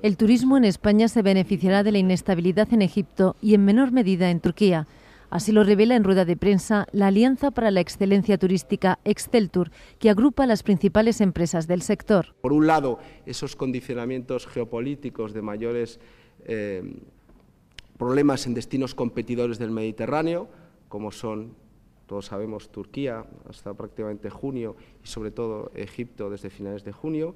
El turismo en España se beneficiará de la inestabilidad en Egipto y en menor medida en Turquía. Así lo revela en rueda de prensa la Alianza para la Excelencia Turística Exceltur, que agrupa las principales empresas del sector. Por un lado, esos condicionamientos geopolíticos de mayores eh, problemas en destinos competidores del Mediterráneo, como son todos sabemos Turquía hasta prácticamente junio y sobre todo Egipto desde finales de junio.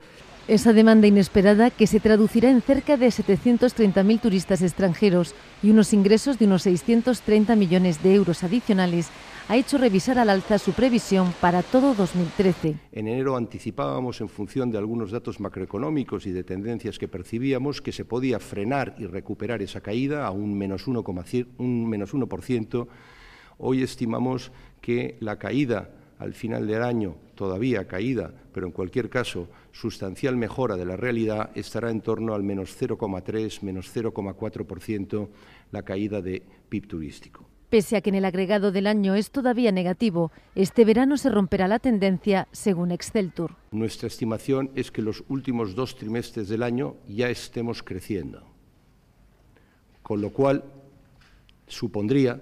Esa demanda inesperada que se traducirá en cerca de 730.000 turistas extranjeros y unos ingresos de unos 630 millones de euros adicionales ha hecho revisar al alza su previsión para todo 2013. En enero anticipábamos, en función de algunos datos macroeconómicos y de tendencias que percibíamos, que se podía frenar y recuperar esa caída a un menos 1%. Hoy estimamos que la caída al final del año, todavía caída, pero en cualquier caso sustancial mejora de la realidad, estará en torno al menos 0,3, menos 0,4% la caída de PIB turístico. Pese a que en el agregado del año es todavía negativo, este verano se romperá la tendencia según Exceltur. Nuestra estimación es que los últimos dos trimestres del año ya estemos creciendo, con lo cual supondría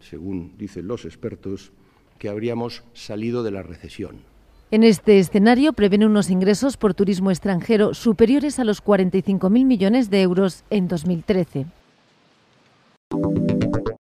según dicen los expertos, que habríamos salido de la recesión. En este escenario prevén unos ingresos por turismo extranjero superiores a los 45.000 millones de euros en 2013.